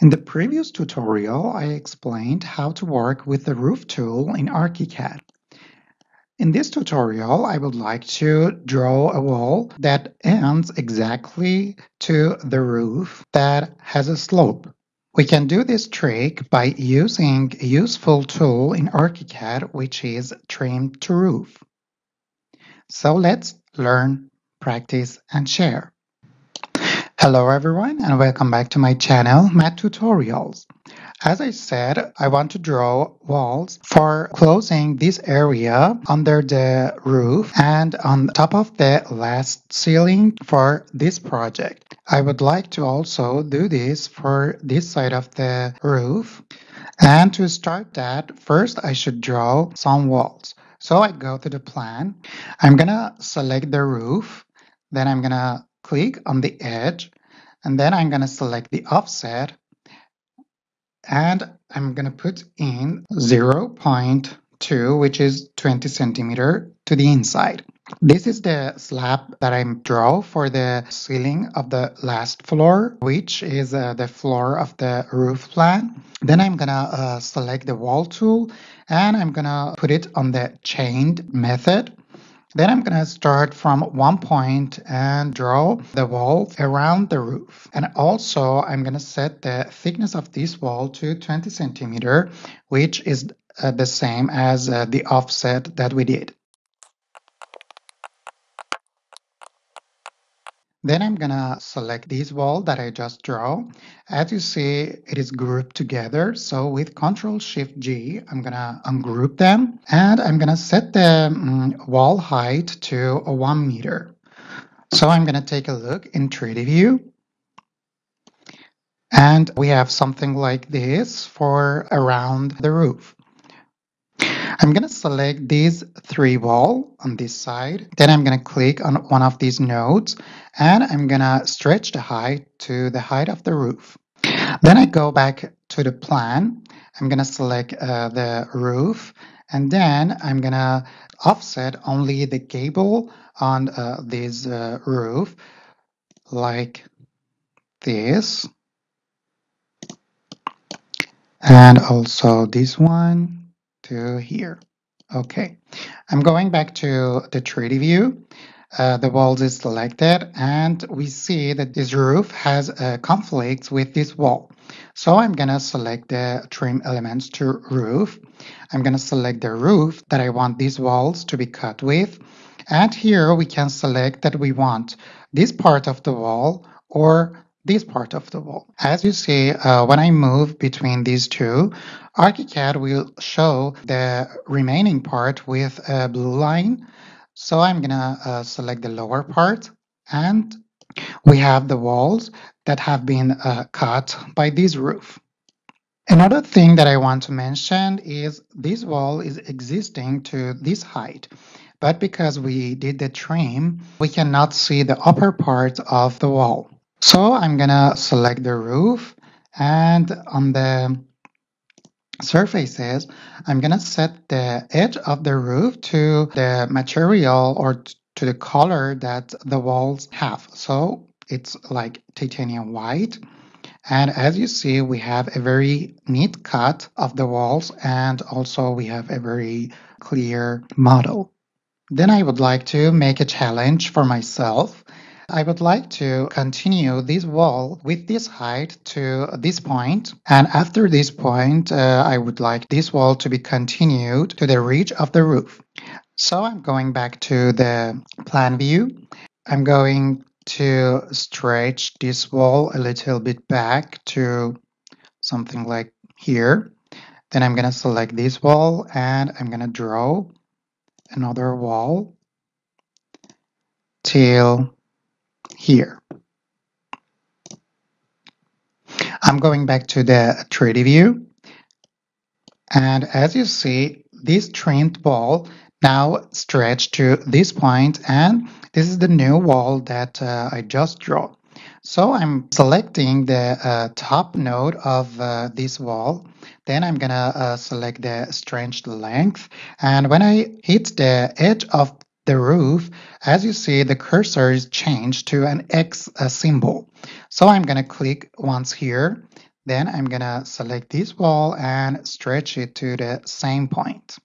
In the previous tutorial, I explained how to work with the roof tool in ArchiCAD. In this tutorial, I would like to draw a wall that ends exactly to the roof that has a slope. We can do this trick by using a useful tool in ArchiCAD, which is Trim to Roof. So let's learn, practice, and share. Hello everyone and welcome back to my channel, MAD Tutorials. As I said, I want to draw walls for closing this area under the roof and on top of the last ceiling for this project. I would like to also do this for this side of the roof. And to start that, first I should draw some walls. So I go to the plan. I'm gonna select the roof. Then I'm gonna click on the edge and then I'm gonna select the offset and I'm gonna put in 0.2 which is 20 centimeter to the inside. This is the slab that I draw for the ceiling of the last floor, which is uh, the floor of the roof plan. Then I'm gonna uh, select the wall tool and I'm gonna put it on the chained method. Then I'm going to start from one point and draw the wall around the roof. And also I'm going to set the thickness of this wall to 20 centimeter, which is uh, the same as uh, the offset that we did. Then I'm gonna select this wall that I just draw. As you see, it is grouped together. So with Control Shift G, I'm gonna ungroup them and I'm gonna set the um, wall height to a one meter. So I'm gonna take a look in 3D view. And we have something like this for around the roof. I'm going to select these three wall on this side. Then I'm going to click on one of these nodes and I'm going to stretch the height to the height of the roof. Then I go back to the plan. I'm going to select uh, the roof and then I'm going to offset only the gable on uh, this uh, roof like this and also this one to here. Okay, I'm going back to the 3D view. Uh, the walls is selected and we see that this roof has a conflict with this wall. So I'm to select the trim elements to roof. I'm to select the roof that I want these walls to be cut with. And here we can select that we want this part of the wall or this part of the wall. As you see, uh, when I move between these two, ArchiCAD will show the remaining part with a blue line. So I'm gonna uh, select the lower part and we have the walls that have been uh, cut by this roof. Another thing that I want to mention is this wall is existing to this height. But because we did the trim, we cannot see the upper part of the wall. So I'm gonna select the roof and on the surfaces, I'm gonna set the edge of the roof to the material or to the color that the walls have. So it's like titanium white. And as you see, we have a very neat cut of the walls and also we have a very clear model. Then I would like to make a challenge for myself I would like to continue this wall with this height to this point and after this point uh, I would like this wall to be continued to the ridge of the roof. So I'm going back to the plan view. I'm going to stretch this wall a little bit back to something like here. Then I'm going to select this wall and I'm going to draw another wall till here. I'm going back to the 3D view. And as you see, this trimmed wall now stretched to this point and this is the new wall that uh, I just draw. So I'm selecting the uh, top node of uh, this wall. Then I'm gonna uh, select the stretched length. And when I hit the edge of the roof, as you see, the cursor is changed to an X symbol. So I'm going to click once here. Then I'm gonna select this wall and stretch it to the same point.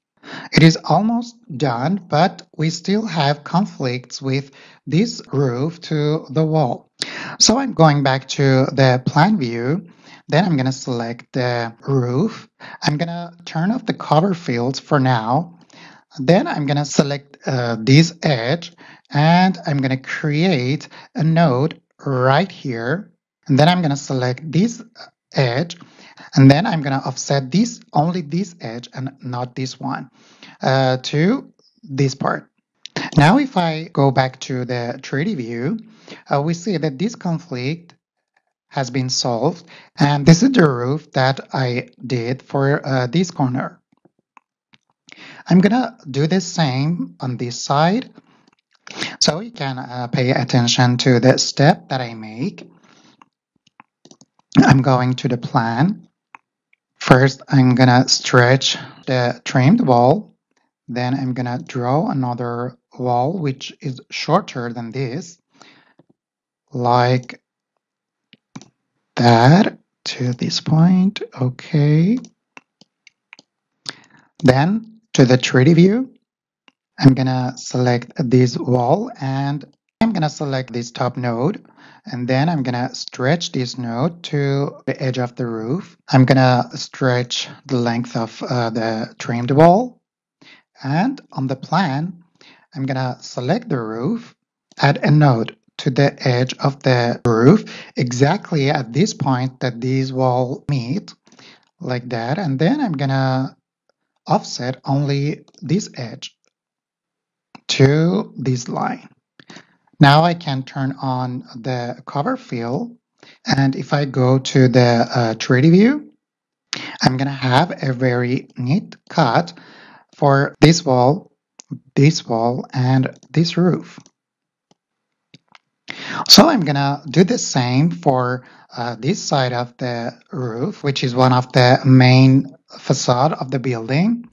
It is almost done, but we still have conflicts with this roof to the wall. So I'm going back to the plan view. Then I'm going to select the roof. I'm going to turn off the cover fills for now. Then I'm going to select uh, this edge and I'm going to create a node right here. And then I'm going to select this edge and then I'm going to offset this only this edge and not this one uh, to this part. Now, if I go back to the 3D view, uh, we see that this conflict has been solved. And this is the roof that I did for uh, this corner. I'm gonna do the same on this side. So you can uh, pay attention to the step that I make. I'm going to the plan. First, I'm gonna stretch the trimmed wall. Then I'm gonna draw another wall which is shorter than this, like that to this point. Okay. Then to the 3D view, I'm gonna select this wall and I'm gonna select this top node. And then I'm gonna stretch this node to the edge of the roof. I'm gonna stretch the length of uh, the trimmed wall. And on the plan, I'm gonna select the roof, add a node to the edge of the roof exactly at this point that these wall meet like that. And then I'm gonna offset only this edge to this line. Now I can turn on the cover fill and if I go to the uh, 3D view I'm gonna have a very neat cut for this wall, this wall and this roof. So I'm gonna do the same for uh, this side of the roof, which is one of the main facade of the building.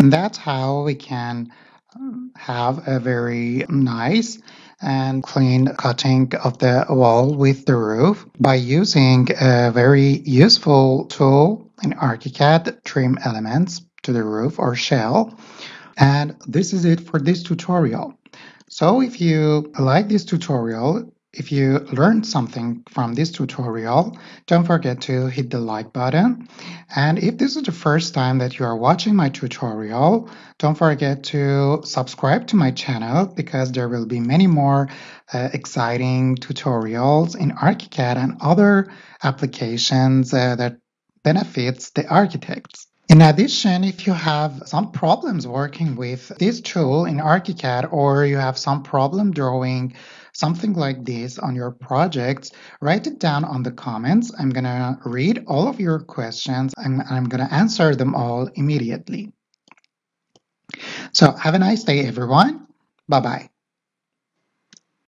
And that's how we can um, have a very nice and clean cutting of the wall with the roof by using a very useful tool in ArchiCAD trim elements to the roof or shell. And this is it for this tutorial. So if you like this tutorial, if you learned something from this tutorial, don't forget to hit the like button. And if this is the first time that you are watching my tutorial, don't forget to subscribe to my channel because there will be many more uh, exciting tutorials in ArchiCAD and other applications uh, that benefits the architects. In addition, if you have some problems working with this tool in ArchiCAD or you have some problem drawing something like this on your projects, write it down on the comments. I'm going to read all of your questions and I'm going to answer them all immediately. So have a nice day, everyone. Bye-bye.